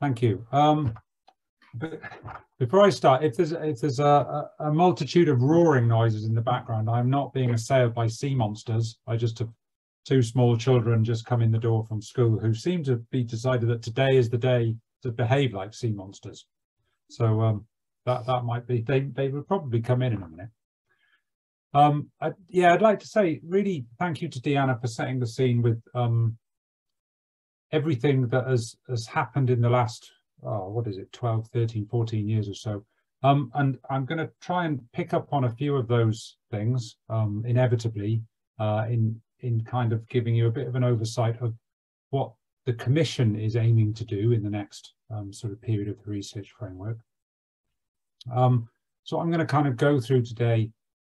Thank you. Um, before I start, if there's if there's a, a, multitude of roaring noises in the background, I'm not being assailed by sea monsters. I just have two small children just come in the door from school who seem to be decided that today is the day to behave like sea monsters. So um, that that might be they they would probably come in in a minute. Um, I, yeah, I'd like to say really thank you to Deanna for setting the scene with um, everything that has has happened in the last oh, what is it 12 13 14 years or so. Um, and i'm going to try and pick up on a few of those things um, inevitably uh, in in kind of giving you a bit of an oversight of what the commission is aiming to do in the next um, sort of period of the research framework. Um, so i'm going to kind of go through today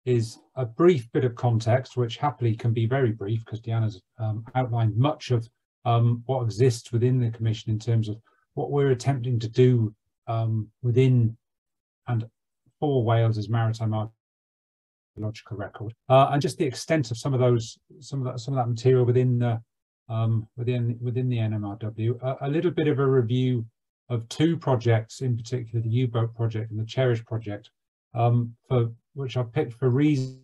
is a brief bit of context, which happily can be very brief because Deanna's um, outlined much of um, what exists within the Commission in terms of what we're attempting to do um, within and for Wales's maritime archaeological record, uh, and just the extent of some of those, some of that, some of that material within the um, within within the NMRW. A, a, little bit of a review of two projects, in particular the U-boat project and the Cherish project, um, for which I picked for reasons.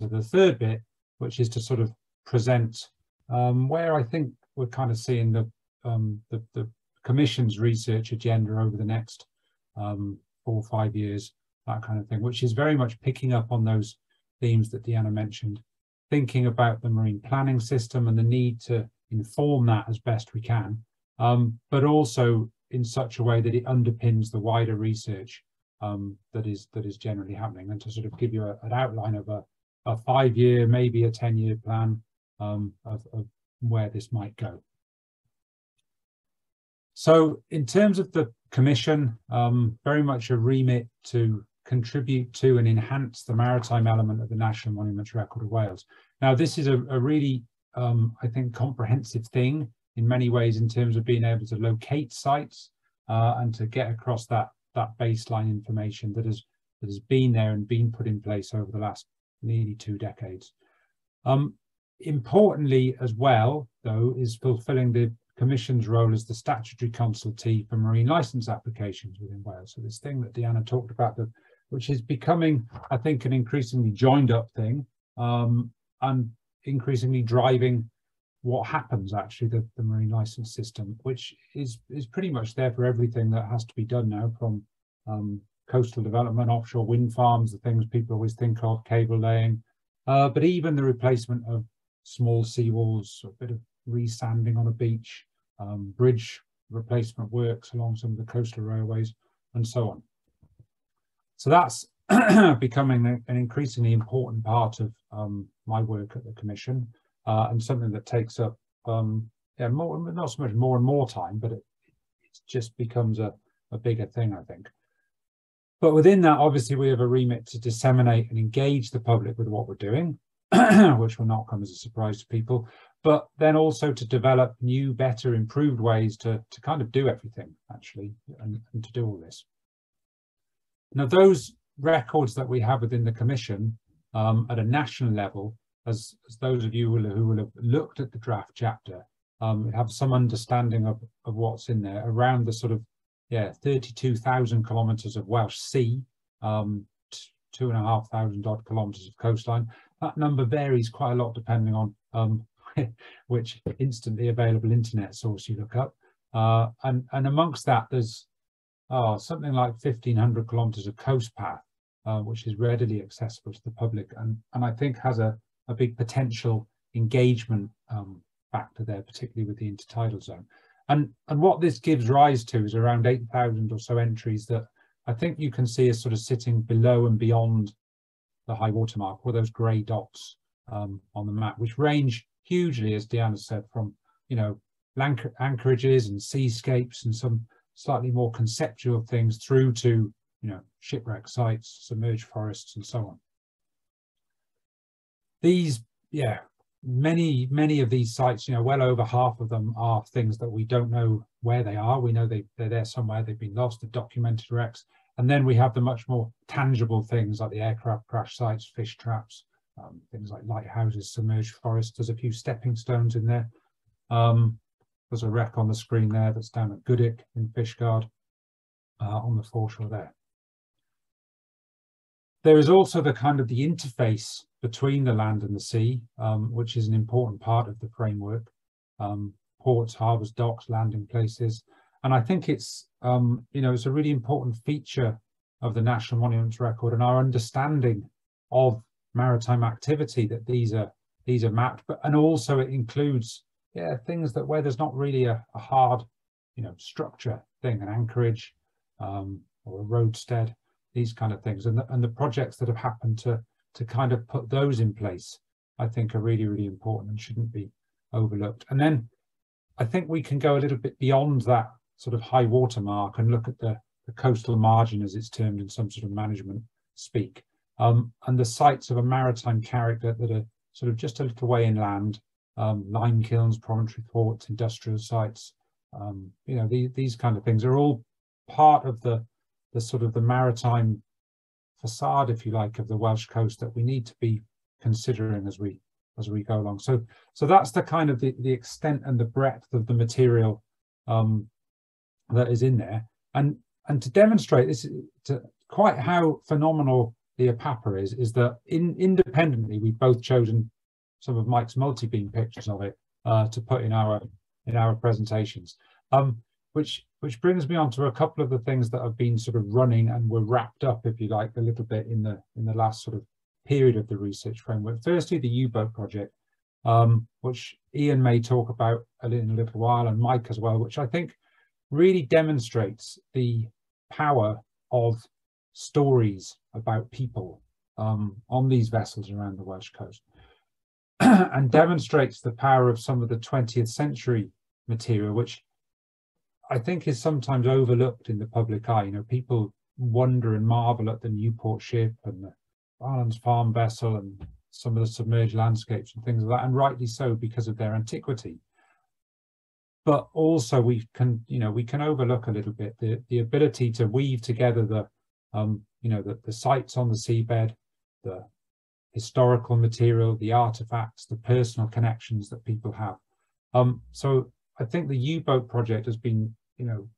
The third bit which is to sort of present um, where I think we're kind of seeing the, um, the, the Commission's research agenda over the next um, four or five years, that kind of thing, which is very much picking up on those themes that Deanna mentioned, thinking about the marine planning system and the need to inform that as best we can, um, but also in such a way that it underpins the wider research um, that is that is generally happening, and to sort of give you a, an outline of a a five year, maybe a 10 year plan um, of, of, where this might go. So in terms of the commission, um, very much a remit to contribute to and enhance the maritime element of the National Monuments Record of Wales. Now, this is a, a really, um, I think, comprehensive thing in many ways in terms of being able to locate sites uh, and to get across that that baseline information that has that has been there and been put in place over the last nearly two decades. Um, importantly as well, though, is fulfilling the Commission's role as the statutory consultee for marine licence applications within Wales. So this thing that Deanna talked about, the, which is becoming, I think, an increasingly joined up thing um, and increasingly driving what happens actually the, the marine license system, which is is pretty much there for everything that has to be done now from um, coastal development, offshore wind farms, the things people always think of, cable laying, uh, but even the replacement of small seawalls, a bit of resanding on a beach, um, bridge replacement works along some of the coastal railways, and so on. So that's becoming an increasingly important part of um, my work at the Commission, uh, and something that takes up um, yeah, more, not so much more and more time, but it, it just becomes a, a bigger thing, I think. But within that, obviously, we have a remit to disseminate and engage the public with what we're doing, which will not come as a surprise to people, but then also to develop new, better, improved ways to, to kind of do everything, actually, and, and to do all this. Now, those records that we have within the Commission um, at a national level, as, as those of you who will, who will have looked at the draft chapter, um, have some understanding of, of what's in there around the sort of yeah, 32,000 kilometres of Welsh sea, um, two and a half thousand odd kilometres of coastline. That number varies quite a lot depending on um, which instantly available internet source you look up. Uh, and, and amongst that, there's oh, something like 1,500 kilometres of coast path, uh, which is readily accessible to the public and, and I think has a, a big potential engagement um, factor there, particularly with the intertidal zone. And, and what this gives rise to is around 8,000 or so entries that I think you can see as sort of sitting below and beyond the high water mark, or those grey dots um, on the map, which range hugely, as Deanna said, from, you know, anchorages and seascapes and some slightly more conceptual things through to, you know, shipwreck sites, submerged forests and so on. These, yeah, many many of these sites you know well over half of them are things that we don't know where they are. We know they, they're there somewhere they've been lost they're documented wrecks. And then we have the much more tangible things like the aircraft crash sites fish traps um, things like lighthouses submerged forests. There's a few stepping stones in there. Um, there's a wreck on the screen there that's down at Goodwick in Fishguard uh, on the foreshore there. There is also the kind of the interface between the land and the sea, um, which is an important part of the framework. Um, ports, harbours, docks, landing places. And I think it's, um, you know, it's a really important feature of the National Monuments Record and our understanding of maritime activity that these are these are mapped, but and also it includes yeah things that where there's not really a, a hard you know structure thing, an anchorage um, or a roadstead, these kind of things, and the, and the projects that have happened to to kind of put those in place, I think are really really important and shouldn't be overlooked. And then I think we can go a little bit beyond that sort of high water mark and look at the, the coastal margin as it's termed in some sort of management speak um, and the sites of a maritime character that are sort of just a little way inland, um, lime kilns, promontory ports, industrial sites, um, you know, the, these kind of things are all part of the, the sort of the maritime facade, if you like, of the Welsh coast that we need to be considering as we as we go along. So so that's the kind of the, the extent and the breadth of the material um, that is in there. And and to demonstrate this to quite how phenomenal the Apapa is, is that in independently, we've both chosen some of Mike's multi-beam pictures of it uh, to put in our in our presentations. Um, which which brings me on to a couple of the things that have been sort of running and were wrapped up, if you like, a little bit in the in the last sort of period of the research framework. Firstly, the U-boat project, um, which Ian may talk about in a little while, and Mike as well, which I think really demonstrates the power of stories about people um, on these vessels around the Welsh coast and demonstrates the power of some of the 20th century material, which I think is sometimes overlooked in the public eye. You know, people wonder and marvel at the Newport ship and the Barland's Farm vessel and some of the submerged landscapes and things like that, and rightly so because of their antiquity. But also we can, you know, we can overlook a little bit the, the ability to weave together the um, you know, the, the sites on the seabed, the historical material, the artifacts, the personal connections that people have. Um, so I think the U-boat project has been, you know,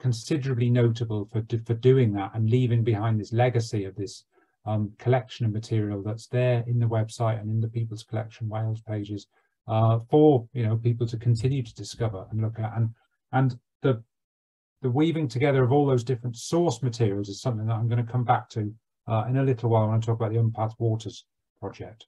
considerably notable for for doing that and leaving behind this legacy of this um, collection of material that's there in the website and in the People's Collection Wales pages uh, for you know people to continue to discover and look at and and the the weaving together of all those different source materials is something that I'm going to come back to uh, in a little while when I talk about the Unpathed Waters project.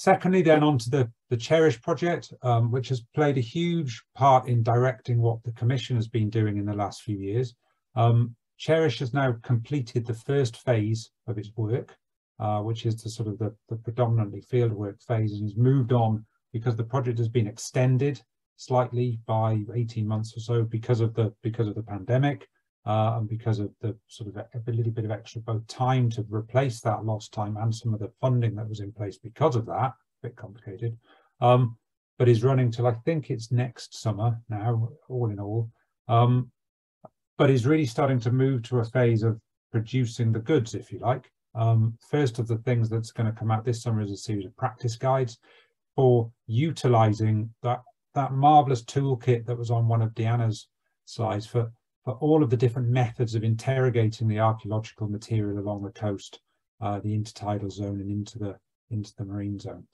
Secondly, then on to the, the Cherish project, um, which has played a huge part in directing what the Commission has been doing in the last few years. Um, Cherish has now completed the first phase of its work, uh, which is the sort of the, the predominantly fieldwork phase and has moved on because the project has been extended slightly by 18 months or so because of the because of the pandemic uh, and because of the sort of a, a, little bit of extra both time to replace that lost time and some of the funding that was in place because of that, a bit complicated, um, but is running till I think it's next summer now, all in all, um, but is really starting to move to a phase of producing the goods, if you like. Um, first of the things that's going to come out this summer is a series of practice guides for utilizing that that marvelous toolkit that was on one of Deanna's slides for, for all of the different methods of interrogating the archaeological material along the coast, uh, the intertidal zone and into the into the marine zone.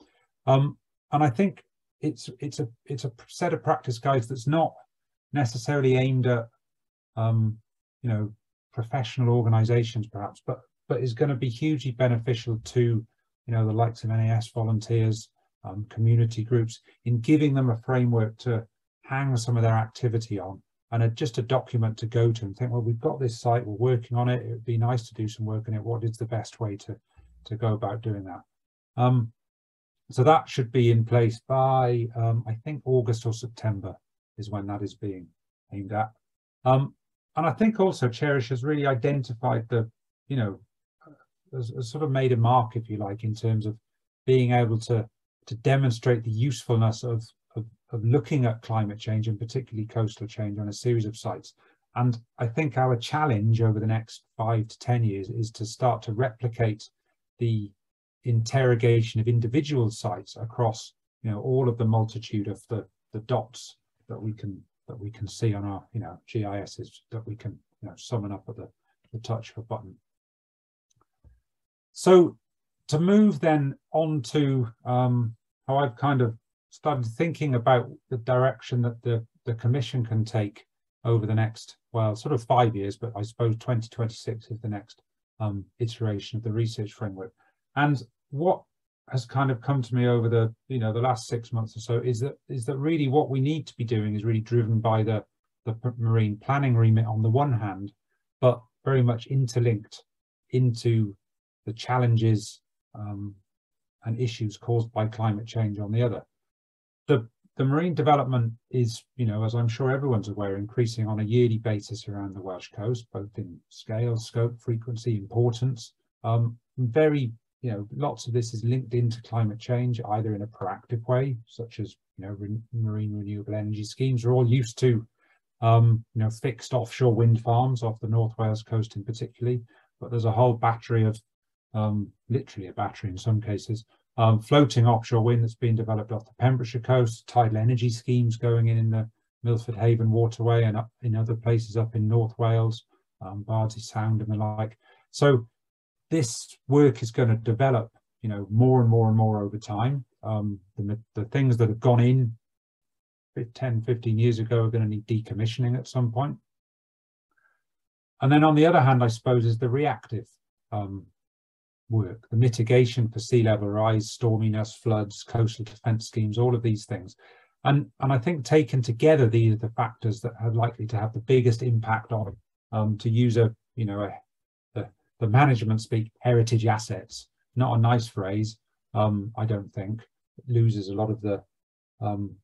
Um, and I think it's it's a it's a set of practice guides that's not necessarily aimed at um, you know professional organizations perhaps, but but is going to be hugely beneficial to you know the likes of NAS volunteers, um, community groups in giving them a framework to hang some of their activity on and a, just a document to go to and think, well, we've got this site, we're working on it. It would be nice to do some work on it. What is the best way to, to go about doing that? Um, so that should be in place by, um, I think, August or September is when that is being aimed at. Um, and I think also Cherish has really identified the, you know, has, has sort of made a mark, if you like, in terms of being able to to demonstrate the usefulness of, of, of looking at climate change and particularly coastal change on a series of sites. And I think our challenge over the next five to 10 years is to start to replicate the interrogation of individual sites across you know, all of the multitude of the, the dots that we can that we can see on our, you know, GISs that we can, you know, summon up at the, the touch of a button. So to move then on to um, how I've kind of started thinking about the direction that the, the commission can take over the next, well, sort of five years, but I suppose 2026 is the next um, iteration of the research framework. And what has kind of come to me over the, you know, the last six months or so is that is that really what we need to be doing is really driven by the, the marine planning remit on the one hand, but very much interlinked into the challenges um, and issues caused by climate change on the other. The, the marine development is, you know, as I'm sure everyone's aware, increasing on a yearly basis around the Welsh coast, both in scale, scope, frequency, importance. Um, very, you know, lots of this is linked into climate change, either in a proactive way, such as, you know, re marine renewable energy schemes. We're all used to, um, you know, fixed offshore wind farms off the North Wales coast in particularly, but there's a whole battery of um, literally a battery in some cases. Um, floating offshore wind that's being developed off the Pembrokeshire coast, tidal energy schemes going in in the Milford Haven waterway and up in other places up in North Wales, um, Bardsey Sound and the like. So this work is going to develop, you know, more and more and more over time. Um, the, the things that have gone in 10, 15 years ago are going to need decommissioning at some point. And then on the other hand, I suppose, is the reactive um, work, the mitigation for sea level rise, storminess, floods, coastal defence schemes, all of these things. And, and I think taken together, these are the factors that are likely to have the biggest impact on, um, to use a, you know, a, the, the management speak, heritage assets. Not a nice phrase, um, I don't think. It loses a lot of the, um,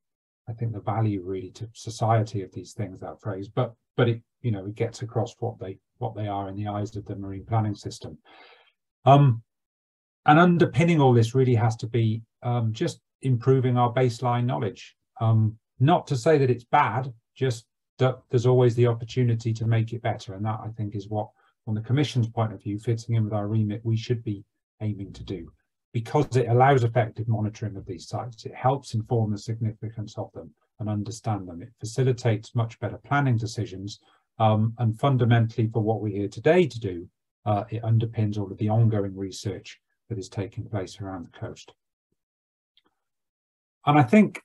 I think the value really to society of these things, that phrase, but but it, you know, it gets across what they what they are in the eyes of the marine planning system. Um, and underpinning all this really has to be um, just improving our baseline knowledge. Um, not to say that it's bad, just that there's always the opportunity to make it better. And that I think is what, from the Commission's point of view, fitting in with our remit, we should be aiming to do because it allows effective monitoring of these sites. It helps inform the significance of them and understand them. It facilitates much better planning decisions. Um, and fundamentally for what we're here today to do uh, it underpins all of the ongoing research that is taking place around the coast. And I think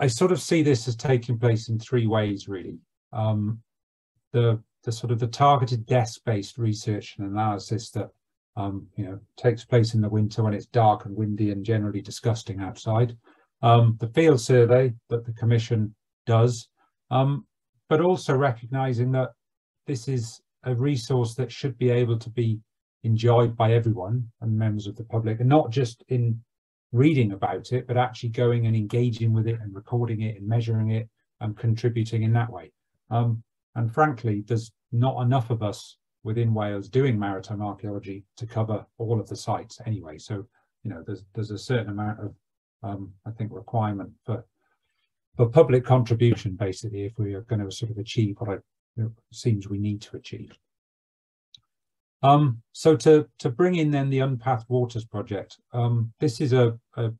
I sort of see this as taking place in three ways, really. Um, the, the sort of the targeted desk-based research and analysis that um, you know takes place in the winter when it's dark and windy and generally disgusting outside. Um, the field survey that the Commission does, um, but also recognising that this is a resource that should be able to be enjoyed by everyone and members of the public, and not just in reading about it, but actually going and engaging with it and recording it and measuring it and contributing in that way. Um, and frankly, there's not enough of us within Wales doing maritime archaeology to cover all of the sites anyway. So, you know, there's there's a certain amount of, um, I think, requirement for for public contribution, basically, if we are going to sort of achieve what I it seems we need to achieve. Um, so to, to bring in then the Unpathed Waters project, um, this is a, a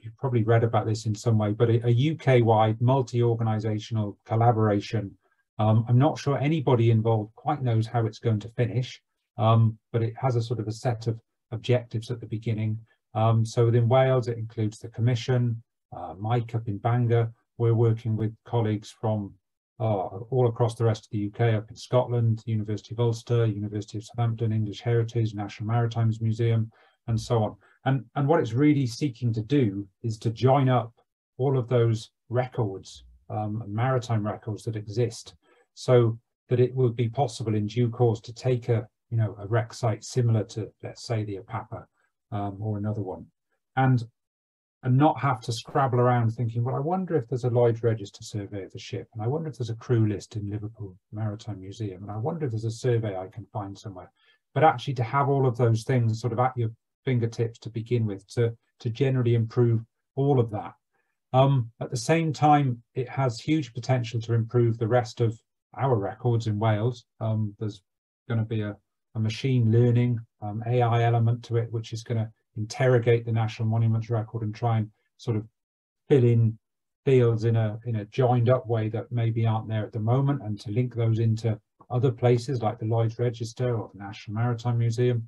you've probably read about this in some way, but a, a UK-wide multi-organisational collaboration. Um, I'm not sure anybody involved quite knows how it's going to finish, um, but it has a sort of a set of objectives at the beginning. Um, so within Wales, it includes the Commission, uh, Mike up in Bangor. We're working with colleagues from uh, all across the rest of the UK, up in Scotland, University of Ulster, University of Southampton, English Heritage, National Maritime Museum, and so on. And, and what it's really seeking to do is to join up all of those records, um, maritime records that exist, so that it will be possible in due course to take a, you know, a wreck site similar to, let's say, the Apapa um, or another one, and and not have to scrabble around thinking, well, I wonder if there's a Lloyd's Register survey of the ship, and I wonder if there's a crew list in Liverpool Maritime Museum, and I wonder if there's a survey I can find somewhere. But actually to have all of those things sort of at your fingertips to begin with, to, to generally improve all of that. Um, at the same time, it has huge potential to improve the rest of our records in Wales. Um, there's going to be a, a machine learning um, AI element to it, which is going to interrogate the National Monuments Record and try and sort of fill in fields in a in a joined up way that maybe aren't there at the moment and to link those into other places like the Lloyd's Register or the National Maritime Museum.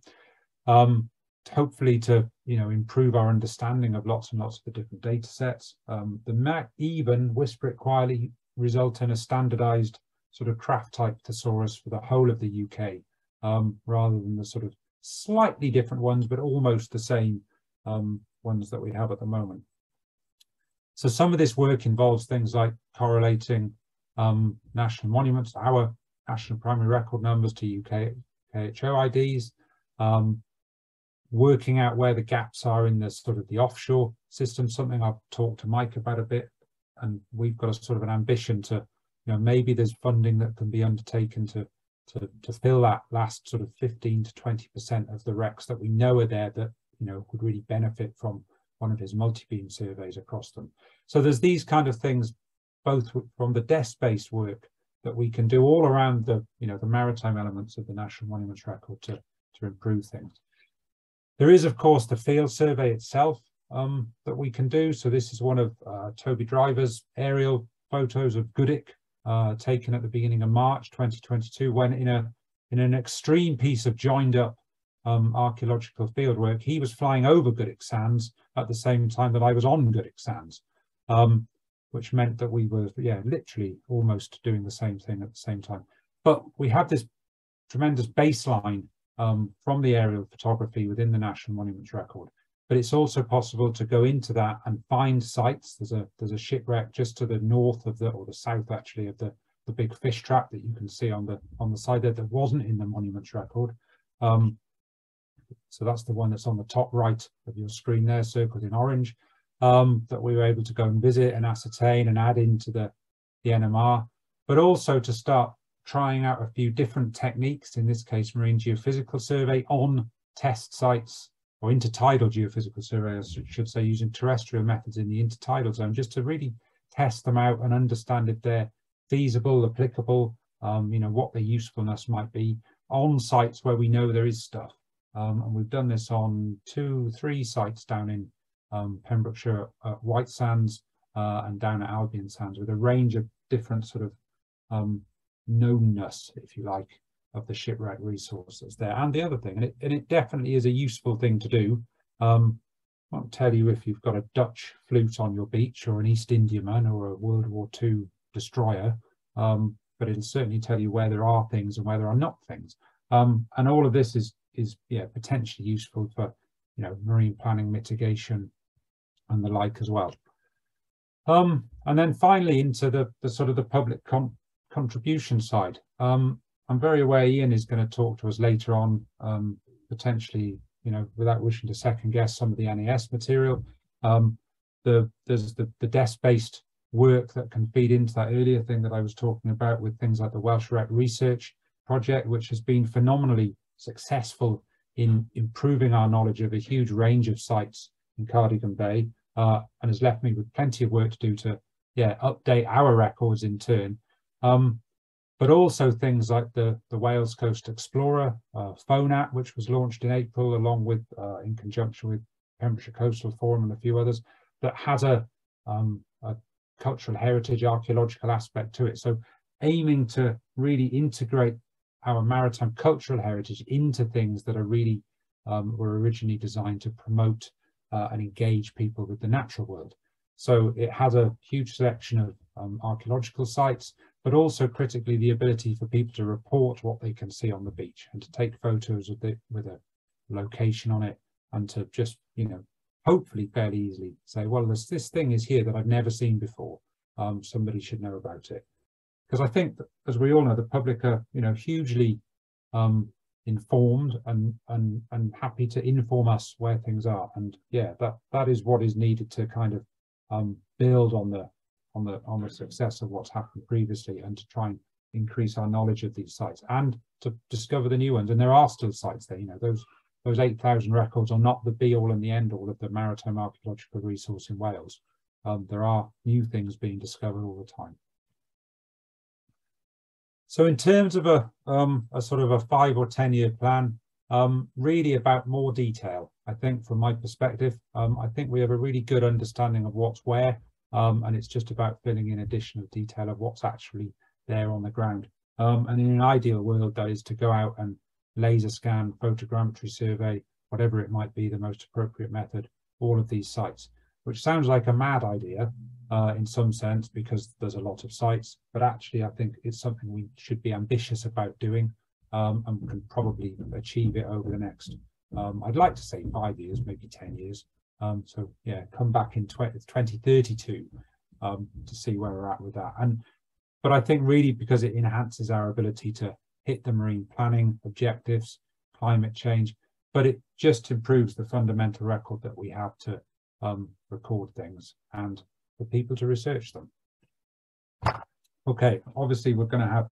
Um, hopefully to you know improve our understanding of lots and lots of the different data sets. Um, the might even whisper it quietly result in a standardized sort of craft type thesaurus for the whole of the UK um, rather than the sort of slightly different ones but almost the same um, ones that we have at the moment. So some of this work involves things like correlating um, national monuments, our national primary record numbers to UK KHO IDs, um, working out where the gaps are in the sort of the offshore system, something I've talked to Mike about a bit, and we've got a sort of an ambition to, you know, maybe there's funding that can be undertaken to to, to fill that last sort of 15 to 20% of the wrecks that we know are there that, you know, would really benefit from one of his multi-beam surveys across them. So there's these kind of things, both from the desk-based work that we can do all around the, you know, the maritime elements of the National Monuments Record to, to improve things. There is, of course, the field survey itself um, that we can do. So this is one of uh, Toby Driver's aerial photos of Goodwick uh, taken at the beginning of March 2022 when in a in an extreme piece of joined up um, archaeological fieldwork, he was flying over Goodwick Sands at the same time that I was on Goodwick Sands, um, which meant that we were, yeah, literally almost doing the same thing at the same time. But we have this tremendous baseline um, from the aerial photography within the National Monuments Record. But it's also possible to go into that and find sites. There's a there's a shipwreck just to the north of the or the south actually of the the big fish trap that you can see on the on the side there that wasn't in the monuments record. Um, so that's the one that's on the top right of your screen there, circled in orange, um, that we were able to go and visit and ascertain and add into the, the NMR, but also to start trying out a few different techniques, in this case, marine geophysical survey on test sites or intertidal geophysical survey, I should say, using terrestrial methods in the intertidal zone, just to really test them out and understand if they're feasible, applicable, um, you know, what their usefulness might be on sites where we know there is stuff. Um, and we've done this on two, three sites down in um, Pembrokeshire at White Sands uh, and down at Albion Sands with a range of different sort of um, knownness, if you like, of the shipwreck resources there. And the other thing, and it, and it definitely is a useful thing to do. Um, I won't tell you if you've got a Dutch flute on your beach or an East Indiaman or a World War II destroyer, um, but it'll certainly tell you where there are things and where there are not things. Um, and all of this is is yeah potentially useful for you know marine planning mitigation and the like as well. Um, and then finally into the, the sort of the public con contribution side. Um, I'm very aware Ian is going to talk to us later on, um, potentially, you know, without wishing to second guess some of the NAS material. Um, the, there's the, the desk-based work that can feed into that earlier thing that I was talking about with things like the Welsh Wreck Research Project, which has been phenomenally successful in improving our knowledge of a huge range of sites in Cardigan Bay uh, and has left me with plenty of work to do to yeah update our records in turn um, but also things like the the Wales Coast Explorer uh, phone app which was launched in April along with uh, in conjunction with Pembrokeshire Coastal Forum and a few others that has a, um, a cultural heritage archaeological aspect to it so aiming to really integrate our maritime cultural heritage into things that are really um, were originally designed to promote uh, and engage people with the natural world. So it has a huge selection of um, archaeological sites, but also critically the ability for people to report what they can see on the beach and to take photos of it with a location on it and to just, you know, hopefully fairly easily say, well, there's this thing is here that I've never seen before. Um, somebody should know about it because I think, that, as we all know, the public are, you know, hugely um, informed and and and happy to inform us where things are. And yeah, that that is what is needed to kind of um, build on the on the on the success of what's happened previously, and to try and increase our knowledge of these sites and to discover the new ones. And there are still sites there. You know, those those 8,000 records are not the be all and the end all of the maritime archaeological resource in Wales. Um, there are new things being discovered all the time. So in terms of a, um, a sort of a five or 10 year plan, um, really about more detail, I think from my perspective, um, I think we have a really good understanding of what's where Um, and it's just about filling in additional detail of what's actually there on the ground. Um, and in an ideal world, that is to go out and laser scan, photogrammetry survey, whatever it might be, the most appropriate method, all of these sites, which sounds like a mad idea uh, in some sense because there's a lot of sites, but actually I think it's something we should be ambitious about doing um, and can probably achieve it over the next, um, I'd like to say five years, maybe 10 years. Um, so yeah, come back in 20, 2032 um, to see where we're at with that. And but I think really because it enhances our ability to hit the marine planning objectives, climate change, but it just improves the fundamental record that we have to um, record things and for people to research them. Okay, obviously we're going to have